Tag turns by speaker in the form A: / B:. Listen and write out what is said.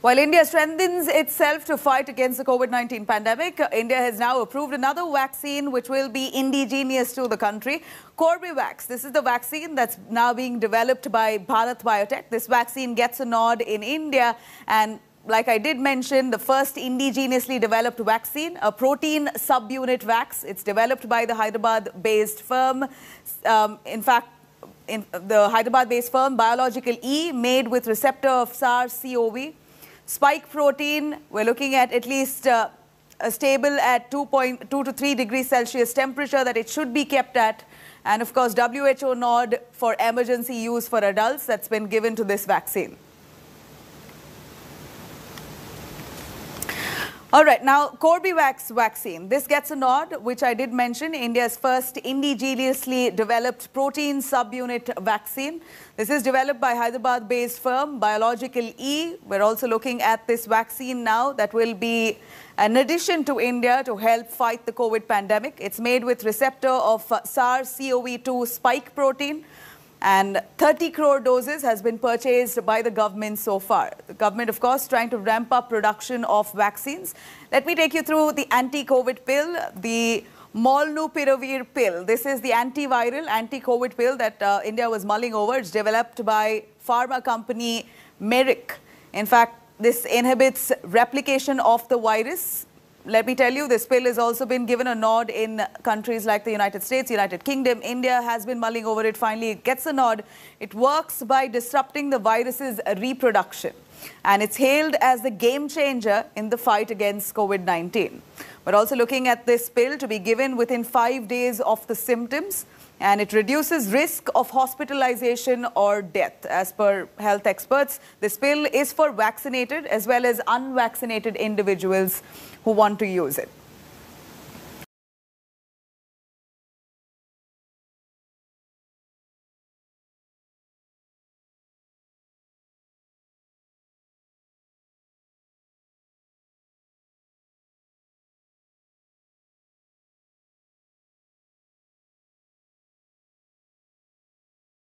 A: While India strengthens itself to fight against the COVID 19 pandemic, India has now approved another vaccine which will be indigenous to the country. Corbevax. This is the vaccine that's now being developed by Bharat Biotech. This vaccine gets a nod in India and like I did mention, the first indigenously developed vaccine, a protein subunit vax. It's developed by the Hyderabad-based firm. Um, in fact, in the Hyderabad-based firm Biological E, made with receptor of SARS-CoV. Spike protein, we're looking at at least uh, stable at 2.2 to 3 degrees Celsius temperature that it should be kept at. And of course, WHO nod for emergency use for adults that's been given to this vaccine. All right, now Corbevax vaccine. This gets a nod, which I did mention, India's first indigenously developed protein subunit vaccine. This is developed by Hyderabad-based firm Biological E. We're also looking at this vaccine now that will be an addition to India to help fight the COVID pandemic. It's made with receptor of SARS-CoV-2 spike protein and 30 crore doses has been purchased by the government so far. The government, of course, trying to ramp up production of vaccines. Let me take you through the anti-COVID pill, the Molnupiravir pill. This is the antiviral, anti-COVID pill that uh, India was mulling over. It's developed by pharma company Merck. In fact, this inhibits replication of the virus let me tell you, this pill has also been given a nod in countries like the United States, United Kingdom. India has been mulling over it. Finally, it gets a nod. It works by disrupting the virus's reproduction. And it's hailed as the game changer in the fight against COVID-19. We're also looking at this pill to be given within five days of the symptoms and it reduces risk of hospitalization or death. As per health experts, this pill is for vaccinated as well as unvaccinated individuals who want to use it.